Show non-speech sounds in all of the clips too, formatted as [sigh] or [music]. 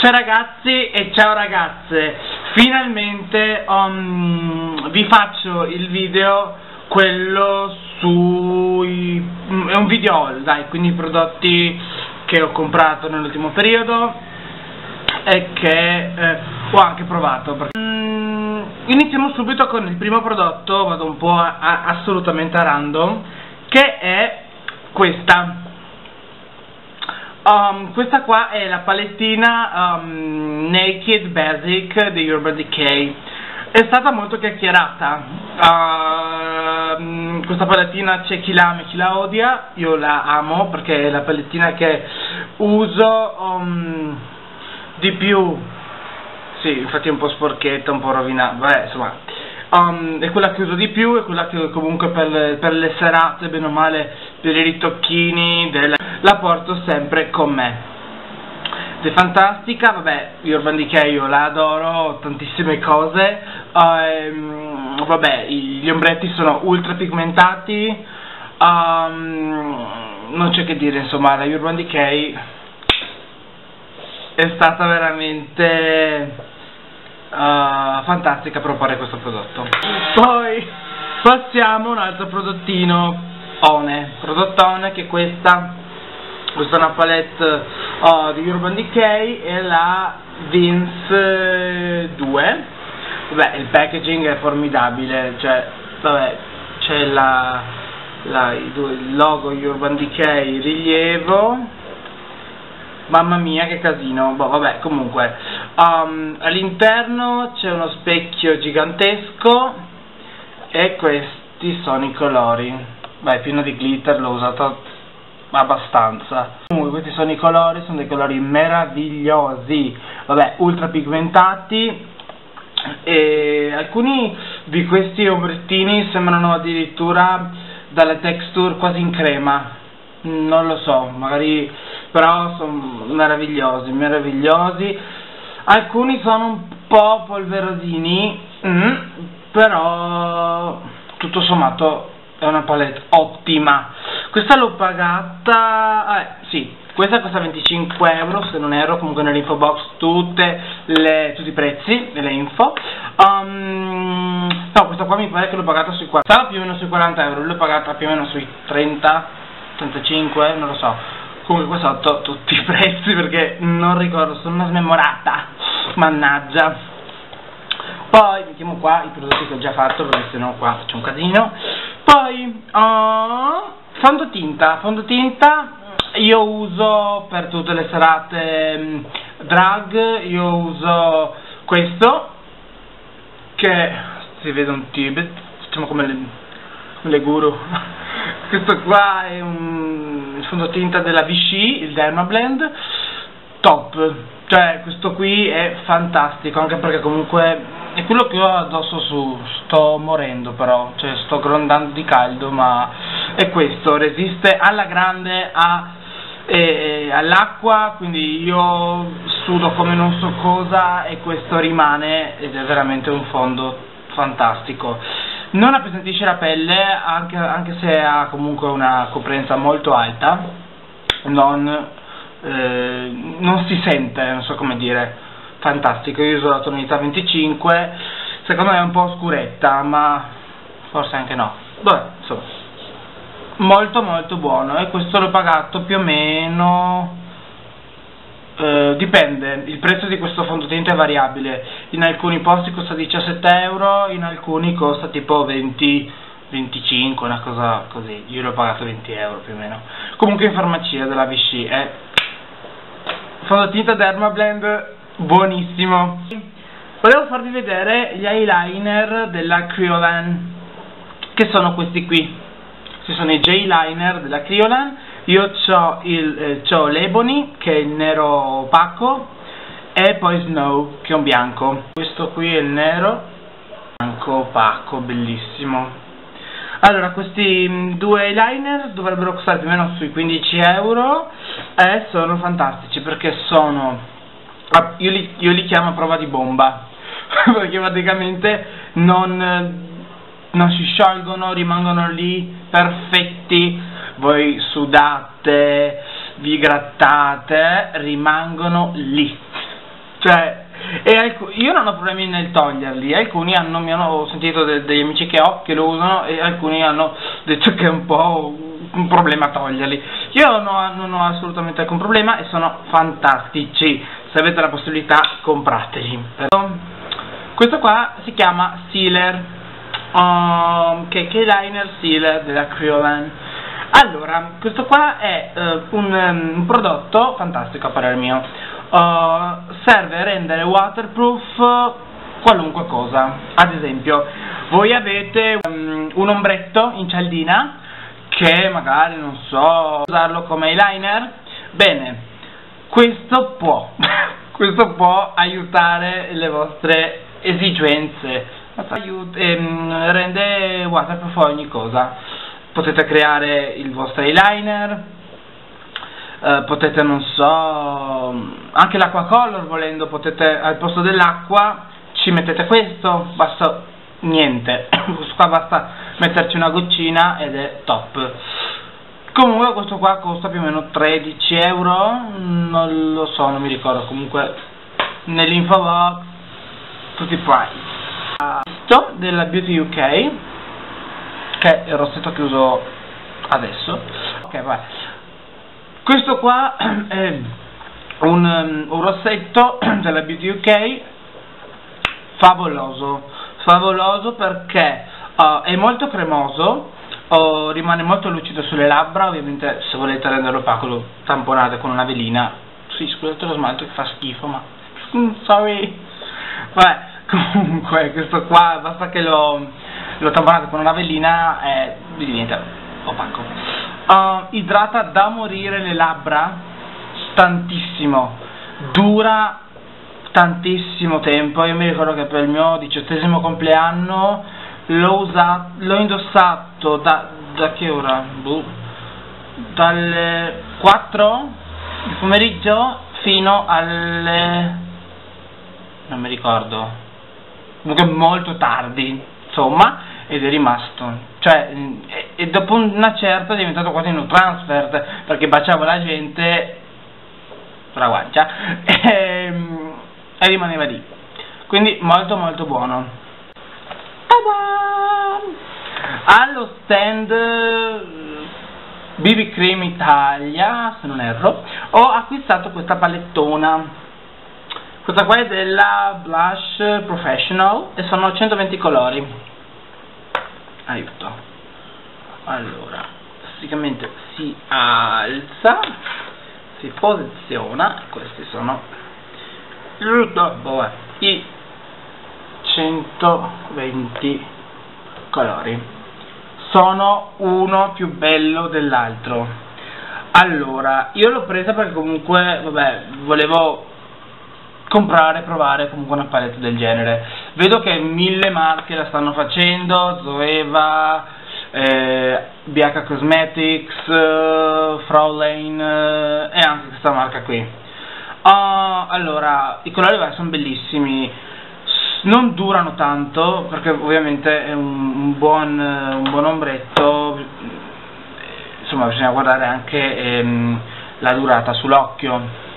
Ciao ragazzi e ciao ragazze, finalmente um, vi faccio il video, quello sui... è un video haul, dai, quindi i prodotti che ho comprato nell'ultimo periodo e che eh, ho anche provato. Mm, iniziamo subito con il primo prodotto, vado un po' a, a, assolutamente a random, che è questa Um, questa qua è la palettina um, Naked Basic di Urban Decay. È stata molto chiacchierata. Uh, questa palettina c'è chi la ama e chi la odia. Io la amo perché è la palettina che uso um, di più. Sì, infatti è un po' sporchetta, un po' rovinata. Vabbè, insomma. Um, è quella che uso di più, è quella che comunque per per le serate, bene o male, per i ritocchini, delle, la porto sempre con me. È fantastica, vabbè, Urban Decay io la adoro, tantissime cose, um, vabbè, gli ombretti sono ultra pigmentati, um, non c'è che dire, insomma, la Urban Decay è stata veramente uh, fantastica proporre questo prodotto. Poi passiamo a un altro prodottino One, prodottone che è questa, questa è una palette uh, di Urban Decay e la Vince 2. Vabbè, il packaging è formidabile, cioè, vabbè, c'è la, la, il logo Urban Decay rilievo, mamma mia che casino, boh, vabbè, comunque, Um, all'interno c'è uno specchio gigantesco e questi sono i colori. Beh, pieno di glitter, l'ho usato abbastanza. Comunque questi sono i colori, sono dei colori meravigliosi, vabbè, ultra pigmentati e alcuni di questi ombrettini sembrano addirittura dalle texture quasi in crema. Non lo so, magari però sono meravigliosi, meravigliosi alcuni sono un po' polverosini mm, però tutto sommato è una palette ottima questa l'ho pagata eh, sì questa costa 25 euro se non ero comunque nell'info box tutte le, tutti i prezzi e le info um, no questa qua mi pare che l'ho pagata sui 40 stava più o meno sui 40 euro l'ho pagata più o meno sui 30 35 non lo so comunque qua sotto tutti i prezzi perché non ricordo, sono una smemorata, mannaggia. Poi mettiamo qua i prodotti che ho già fatto perché sennò qua faccio un casino. Poi oh, fondotinta, fondotinta io uso per tutte le serate um, drag, io uso questo che si vede un tube, facciamo come le, le guru. [laughs] questo qua è un fondotinta della Vichy, il Dermablend, top, cioè questo qui è fantastico, anche perché comunque è quello che ho addosso su, sto morendo però, cioè sto grondando di caldo, ma è questo, resiste alla grande, a, eh, all'acqua, quindi io sudo come non so cosa e questo rimane ed è veramente un fondo fantastico. Non appesantisce la pelle anche, anche se ha comunque una coprenza molto alta non, eh, non si sente, non so come dire fantastico, io uso la tonalità 25 secondo me è un po' scuretta ma forse anche no. Vabbè insomma molto molto buono e questo l'ho pagato più o meno eh, dipende, il prezzo di questo fondotinta è variabile, in alcuni posti costa 17 euro, in alcuni costa tipo 20, 25, una cosa così, io l'ho pagato 20 euro più o meno. Comunque in farmacia della Vichy è fondotinta Dermablend buonissimo. Volevo farvi vedere gli eyeliner della Criolan, che sono questi qui, questi sono i J-liner della Criolan. Io ho eh, l'Ebony che è il nero opaco e poi Snow che è un bianco. Questo qui è il nero bianco opaco bellissimo. Allora questi mm, due eyeliner dovrebbero costare più o meno sui 15 euro e sono fantastici perché sono io li, io li chiamo a prova di bomba [laughs] perché praticamente non non si sciolgono, rimangono lì perfetti voi sudate, vi grattate, rimangono lì. cioè, e io non ho problemi nel toglierli, alcuni hanno, mi hanno sentito de degli amici che ho che lo usano e alcuni hanno detto che è un po' un problema toglierli. Io non ho, non ho assolutamente alcun problema e sono fantastici, se avete la possibilità comprateli. Questo qua si chiama Sealer, um, che è liner Sealer della Creolan. Allora, questo qua è uh, un, um, prodotto fantastico a parer mio uh, serve a rendere waterproof qualunque cosa. Ad esempio, voi avete um, un ombretto in cialdina che magari, non so, usarlo come eyeliner, bene, questo può, [laughs] questo può aiutare le vostre esigenze, Aiut ehm, rende waterproof ogni cosa. Potete creare il vostro eyeliner, eh, potete non so anche l'acqua color volendo potete al posto dell'acqua ci mettete questo basta niente [coughs] qua basta metterci una goccina ed è top comunque questo qua costa più o meno 13 euro non lo so non mi ricordo comunque nell'info box tutti i price questo della Beauty UK che è il rossetto che uso adesso. Ok vai. Questo qua [clears throat] è un, um, un rossetto [clears throat] della Beauty UK favoloso, favoloso perché uh, è molto cremoso, uh, rimane molto lucido sulle labbra, ovviamente se volete renderlo opaco lo tamponate con una velina, sì scusate lo smalto che fa schifo ma mm, sorry, vabbè comunque questo qua basta che lo, lo tamponate con una velina e vi diventa opaco. Uh, idrata da morire le labbra tantissimo. Dura tantissimo tempo. Io mi ricordo che per il mio diciottesimo compleanno l'ho usato l'ho indossato da, da che ora? Buh. dalle 4 di pomeriggio fino alle non mi ricordo comunque molto tardi insomma ed è rimasto cioè e, e dopo una certa è diventato quasi un transfer perché baciavo la gente la guancia [laughs] e, e rimaneva lì quindi molto molto buono allo stand BB Cream Italia se non erro ho acquistato questa palettona. Questa qua è della Blush Professional e sono 120 colori. Aiuto. Allora praticamente si alza si posiziona questi sono boh, i 120 colori sono uno più bello dell'altro allora io l'ho presa perché comunque vabbè volevo comprare, provare comunque una palette del genere. Vedo che mille marche la stanno facendo, Zoeva, eh, BH Cosmetics, eh, Fraulein eh, e anche questa marca qui. Uh, allora, i colori sono bellissimi, non durano tanto perché ovviamente è un, un, buon, un buon, ombretto, insomma bisogna guardare anche ehm, la durata sull'occhio.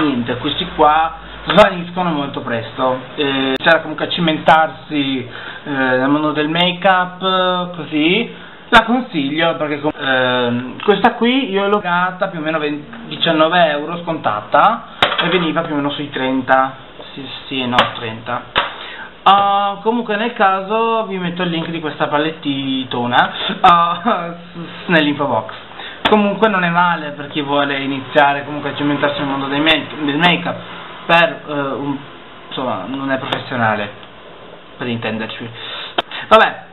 Niente, questi qua svaniscono molto presto. Eh, c'era comunque a cimentarsi eh, nel mondo del make up, così, la consiglio perché eh, questa qui io l'ho pagata più o meno 20, 19 euro scontata e veniva più o meno sui 30, sì, sì no 30. Uh, ah, comunque nel caso vi metto il link di questa palettitona uh, [laughs] nell'info box comunque non è male per chi vuole iniziare comunque a cimentarsi nel mondo del make up per uh, un, insomma non è professionale per intenderci. Vabbè